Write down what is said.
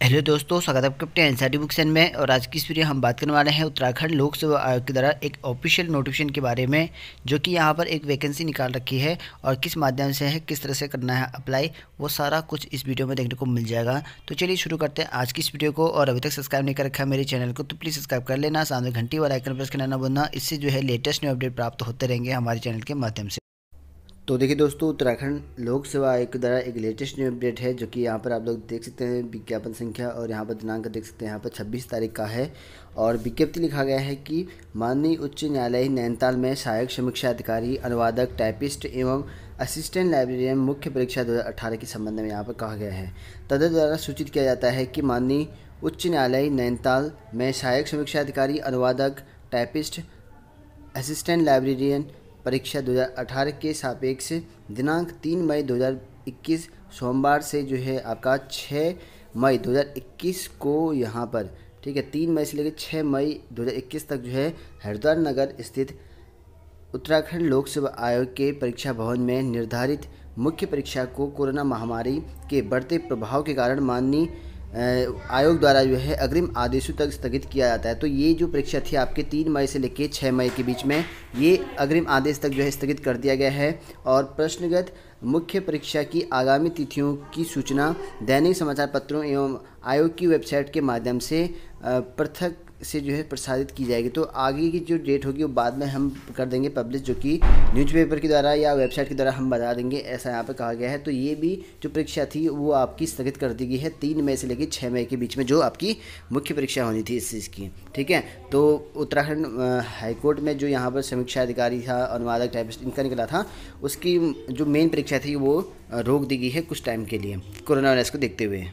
Hello दोस्तों, स्वागत है आपके एन बुक में और आज की इस वीडियो हम बात करने वाले हैं उत्तराखंड लोक सेवा आयोग के द्वारा एक ऑफिशियल नोटिफिकेशन के बारे में, जो कि यहाँ पर एक वैकेंसी निकाल रखी है और किस माध्यम से है, किस तरह से करना है अप्लाई वो सारा कुछ इस वीडियो में देखने को मिल जाएगा। तो चलिए शुरू करते हैं आज की इस वीडियो को और अभी तक सब्सक्राइब नहीं कर रखा है मेरे चैनल को तो प्लीज़ सब्सक्राइब कर लेना। सामने घंटी वाला आइकन प्रेस करना बोलना इससे जो है लेटेस्ट न्यू अपडेट प्राप्त होते रहेंगे हमारे चैनल के माध्यम से। तो देखिए दोस्तों, उत्तराखंड लोक सेवा आयोग के द्वारा एक लेटेस्ट न्यू अपडेट है जो कि यहाँ पर आप लोग देख सकते हैं, विज्ञापन संख्या और यहाँ पर दिनांक देख सकते हैं, यहाँ पर 26 तारीख का है। और विज्ञप्ति लिखा गया है कि माननीय उच्च न्यायालय नैनीताल में सहायक समीक्षा अधिकारी, अनुवादक, टाइपिस्ट एवं असिस्टेंट लाइब्रेरियन मुख्य परीक्षा दो हज़ार अठारह के संबंध में यहाँ पर कहा गया है। तद द्वारा सूचित किया जाता है कि माननीय उच्च न्यायालय नैनीताल में सहायक समीक्षा अधिकारी, अनुवादक, टाइपिस्ट, असिस्टेंट लाइब्रेरियन परीक्षा 2018 के सापेक्ष दिनांक तीन मई 2021 सोमवार से जो है आपका 6 मई 2021 को यहाँ पर, ठीक है, तीन मई से लेकर 6 मई 2021 तक जो है हरिद्वार नगर स्थित उत्तराखंड लोक सेवा आयोग के परीक्षा भवन में निर्धारित मुख्य परीक्षा को कोरोना महामारी के बढ़ते प्रभाव के कारण माननीय आयोग द्वारा जो है अग्रिम आदेशों तक स्थगित किया जाता है। तो ये जो परीक्षा थी आपके तीन मई से लेकर छः मई के बीच में, ये अग्रिम आदेश तक जो है स्थगित कर दिया गया है और प्रश्नगत मुख्य परीक्षा की आगामी तिथियों की सूचना दैनिक समाचार पत्रों एवं आयोग की वेबसाइट के माध्यम से पृथक से जो है प्रसारित की जाएगी। तो आगे की जो डेट होगी, वो बाद में हम कर देंगे पब्लिश जो कि न्यूज़पेपर के द्वारा या वेबसाइट के द्वारा हम बता देंगे, ऐसा यहाँ पर कहा गया है। तो ये भी जो परीक्षा थी, वो आपकी स्थगित कर दी गई है तीन मई से लेकर छः मई के बीच में, जो आपकी मुख्य परीक्षा होनी थी इस चीज़ की, ठीक है? तो उत्तराखंड हाईकोर्ट में जो यहाँ पर समीक्षा अधिकारी था, अनुवादक टाइपिस्ट इनका निकला था, उसकी जो मेन परीक्षा थी, वो रोक दी गई है कुछ टाइम के लिए, कोरोना वायरस को देखते हुए।